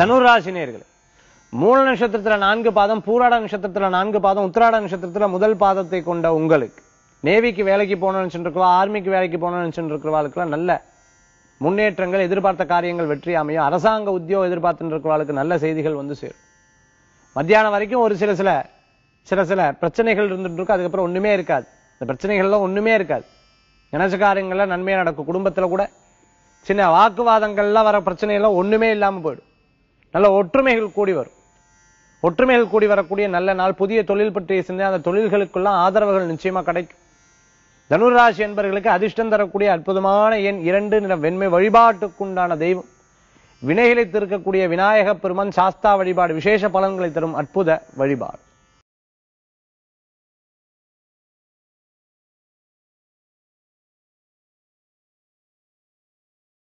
தனுராசி மூல நட்சத்திரத்துல நான்கு பாதம் பூராட நட்சத்திரத்துல நான்கு பாதம் உத்திராட நட்சத்திரத்தில் முதல் பாதத்தை கொண்ட உங்களுக்கு. நேவிக்கு வேலைக்கு போகணும்னு நினைச்சிருக்கவா ஆர்மிக்கு வேலைக்கு போகணும்னு நினைச்சிட்டு இருக்கிறவாளுக்குலாம் நல்ல முன்னேற்றங்கள் எதிர்பார்த்த காரியங்கள் வெற்றி அமையும். அரசாங்க உத்தியோகம் எதிர்பார்த்துட்டு இருக்கிறவாளுக்கு நல்ல செய்திகள் வந்து சேரும். மத்தியானம் வரைக்கும் ஒரு சில சில சில சில பிரச்சனைகள் இருந்துட்டு இருக்கும் அதுக்கப்புறம் ஒன்றுமே இருக்காது. இந்த பிரச்சனைகள்லாம் ஒன்றுமே இருக்காது. நினைச்ச காரியங்கள்லாம் நன்மையாக நடக்கும். குடும்பத்தில் கூட சின்ன வாக்குவாதங்கள்லாம் வர பிரச்சனைகள்லாம் ஒன்றுமே இல்லாமல் போயிடும். நல்ல ஒற்றுமைகள் கூடி வரும். ஒற்றுமைகள் கூடி வரக்கூடிய நல்ல நாள் புதிய தொழில் பற்றிய சிந்தனை அந்த தொழில்களுக்கெல்லாம் ஆதரவுகள் நிச்சயமா கிடைக்கும். தனுராசி என்பவர்களுக்கு அதிர்ஷ்டம் தரக்கூடிய அற்புதமான எண் இரண்டு நிற வெண்மை வழிபாட்டுக்குண்டான தெய்வம். வினைகளை தீர்க்கக்கூடிய விநாயக பெருமான் சாஸ்தா வழிபாடு விசேஷ பலன்களை தரும் அற்புத வழிபாடு.